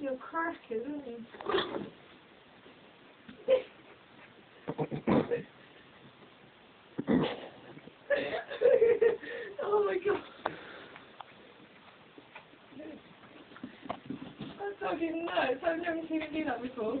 You're he? oh my god. That's fucking nuts. I've never seen him do that before.